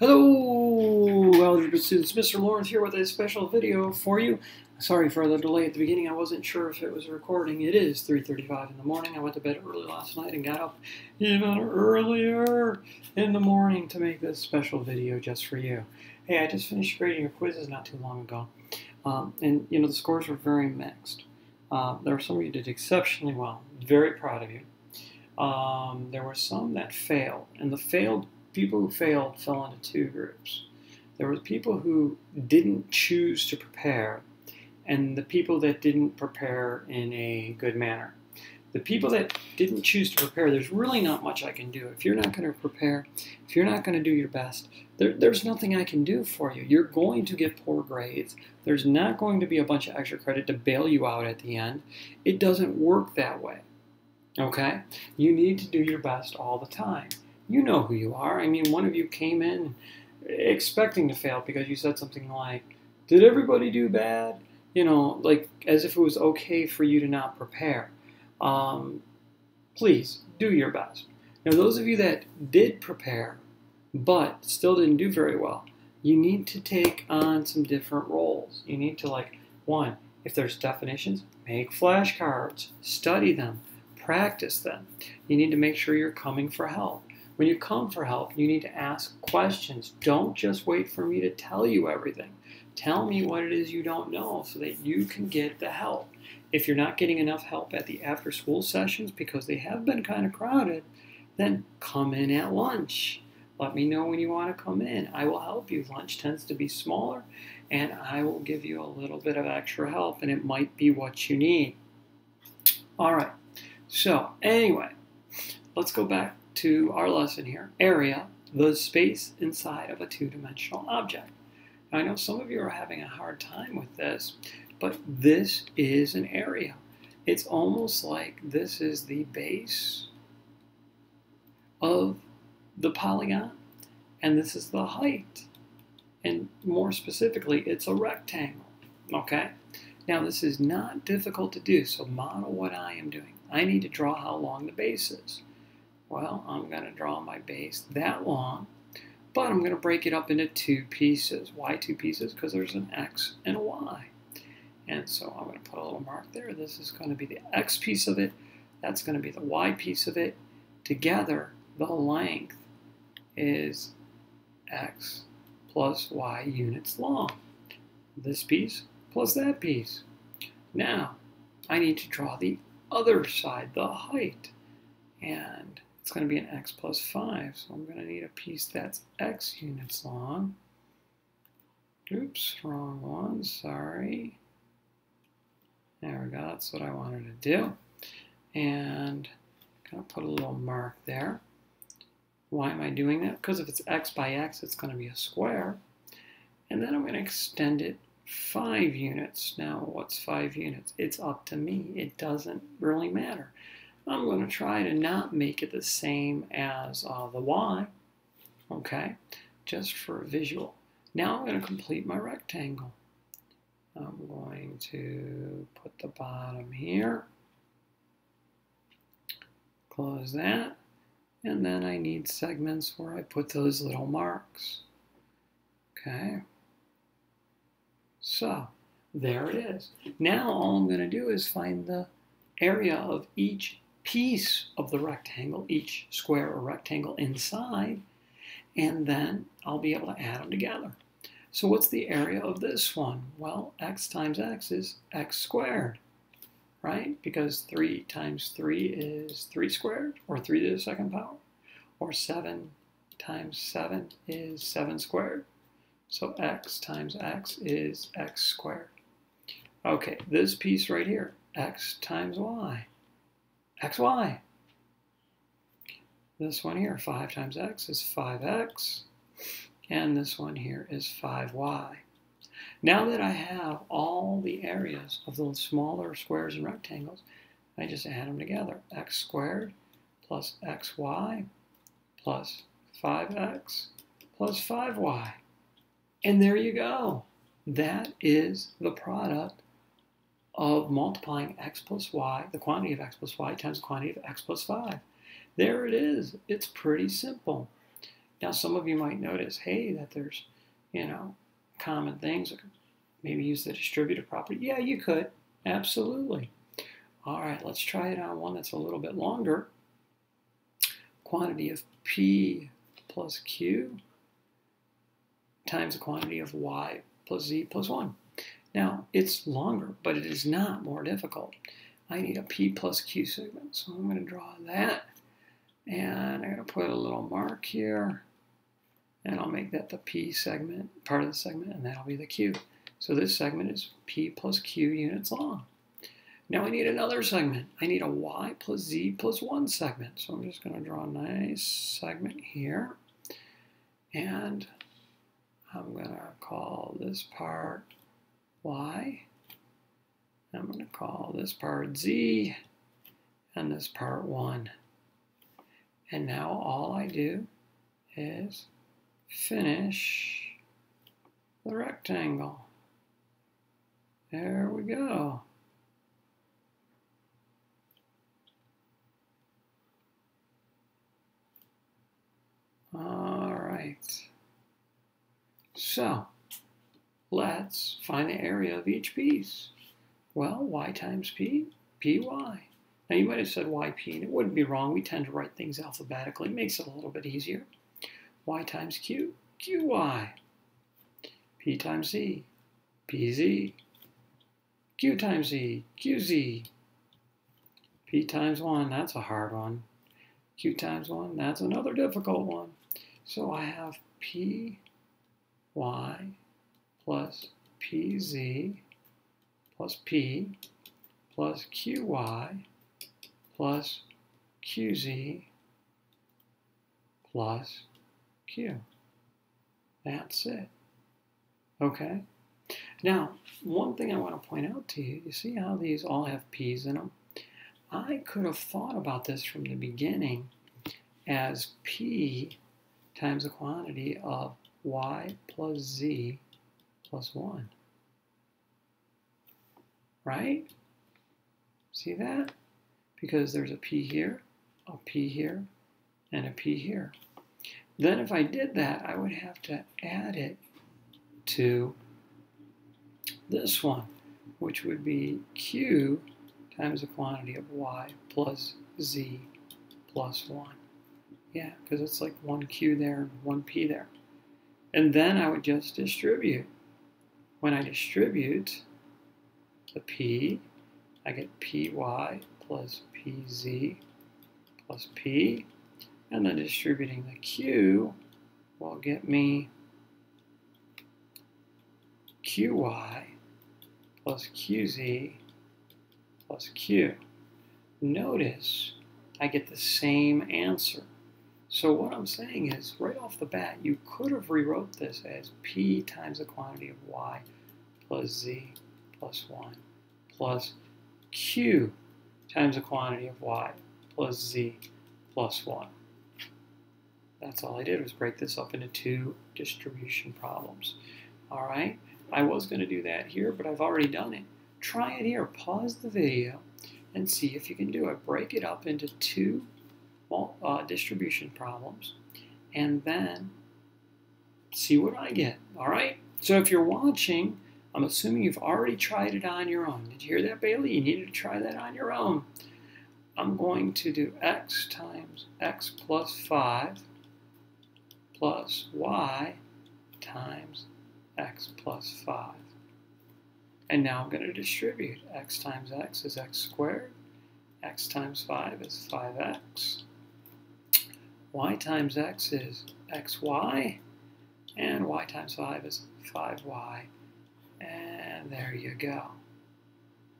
Hello, algebra students. Mr. Lawrence here with a special video for you. Sorry for the delay at the beginning. I wasn't sure if it was recording. It is 3.35 in the morning. I went to bed early last night and got up even earlier in the morning to make this special video just for you. Hey, I just finished grading your quizzes not too long ago. Um, and, you know, the scores were very mixed. Uh, there were some of you did exceptionally well. Very proud of you. Um, there were some that failed. And the failed people who failed fell into two groups. There were people who didn't choose to prepare, and the people that didn't prepare in a good manner. The people that didn't choose to prepare, there's really not much I can do. If you're not going to prepare, if you're not going to do your best, there, there's nothing I can do for you. You're going to get poor grades. There's not going to be a bunch of extra credit to bail you out at the end. It doesn't work that way. Okay? You need to do your best all the time you know who you are. I mean, one of you came in expecting to fail because you said something like, Did everybody do bad? You know, like as if it was okay for you to not prepare. Um, please do your best. Now, those of you that did prepare but still didn't do very well, you need to take on some different roles. You need to, like, one, if there's definitions, make flashcards, study them, practice them. You need to make sure you're coming for help. When you come for help, you need to ask questions. Don't just wait for me to tell you everything. Tell me what it is you don't know so that you can get the help. If you're not getting enough help at the after school sessions because they have been kind of crowded, then come in at lunch. Let me know when you want to come in. I will help you. Lunch tends to be smaller, and I will give you a little bit of extra help, and it might be what you need. All right. So, anyway, let's go back to our lesson here area, the space inside of a two dimensional object. Now, I know some of you are having a hard time with this, but this is an area. It's almost like this is the base of the polygon, and this is the height. And more specifically, it's a rectangle. Okay? Now, this is not difficult to do, so model what I am doing. I need to draw how long the base is. Well, I'm going to draw my base that long, but I'm going to break it up into two pieces. Why two pieces? Because there's an X and a Y. And so I'm going to put a little mark there. This is going to be the X piece of it. That's going to be the Y piece of it. Together, the length is X plus Y units long. This piece plus that piece. Now, I need to draw the other side, the height. And it's going to be an x plus 5. So I'm going to need a piece that's x units long. Oops, wrong one, sorry. There we go, that's what I wanted to do. And I'm going to put a little mark there. Why am I doing that? Because if it's x by x, it's going to be a square. And then I'm going to extend it 5 units. Now, what's 5 units? It's up to me. It doesn't really matter. I'm going to try to not make it the same as uh, the Y, okay, just for a visual. Now I'm going to complete my rectangle. I'm going to put the bottom here, close that, and then I need segments where I put those little marks. Okay, so there it is. Now all I'm going to do is find the area of each piece of the rectangle, each square or rectangle inside, and then I'll be able to add them together. So what's the area of this one? Well, x times x is x squared, right? Because 3 times 3 is 3 squared, or 3 to the second power, or 7 times 7 is 7 squared. So x times x is x squared. Okay, this piece right here, x times y xy. This one here, 5 times x is 5x. And this one here is 5y. Now that I have all the areas of those smaller squares and rectangles, I just add them together. x squared plus xy plus 5x plus 5y. And there you go. That is the product of multiplying x plus y, the quantity of x plus y, times the quantity of x plus 5. There it is. It's pretty simple. Now, some of you might notice, hey, that there's, you know, common things. Maybe use the distributive property. Yeah, you could. Absolutely. All right, let's try it on one that's a little bit longer. Quantity of P plus Q times the quantity of Y plus Z plus 1. Now, it's longer, but it is not more difficult. I need a P plus Q segment, so I'm going to draw that. And I'm going to put a little mark here. And I'll make that the P segment, part of the segment, and that'll be the Q. So this segment is P plus Q units long. Now I need another segment. I need a Y plus Z plus 1 segment. So I'm just going to draw a nice segment here. And I'm going to call this part Y. I'm going to call this part Z and this part 1. And now all I do is finish the rectangle. There we go. All right. So, let's find the area of each piece. Well, y times p, py. Now you might have said yp, and it wouldn't be wrong. We tend to write things alphabetically. It makes it a little bit easier. y times q, qy. p times z, pz. q times z, qz. p times 1, that's a hard one. q times 1, that's another difficult one. So I have py plus pz plus p plus qy plus qz plus q. That's it. Okay? Now, one thing I want to point out to you, you see how these all have p's in them? I could have thought about this from the beginning as p times the quantity of y plus z plus 1. Right? See that? Because there's a p here, a p here, and a p here. Then if I did that, I would have to add it to this one, which would be q times the quantity of y plus z plus 1. Yeah, because it's like one Q there and one P there. And then I would just distribute. When I distribute the P, I get PY plus PZ plus P. And then distributing the Q will get me QY plus QZ plus Q. Notice I get the same answer. So what I'm saying is, right off the bat, you could have rewrote this as p times the quantity of y plus z plus 1 plus q times the quantity of y plus z plus 1. That's all I did was break this up into two distribution problems. All right, I was going to do that here, but I've already done it. Try it here. Pause the video and see if you can do it. Break it up into two uh, distribution problems and then see what I get. All right? So if you're watching, I'm assuming you've already tried it on your own. Did you hear that, Bailey? You needed to try that on your own. I'm going to do x times x plus 5 plus y times x plus 5. And now I'm going to distribute. x times x is x squared. x times 5 is 5x y times x is xy, and y times 5 is 5y. And there you go.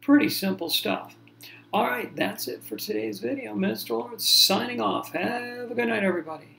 Pretty simple stuff. All right, that's it for today's video. Mr. Lawrence signing off. Have a good night, everybody.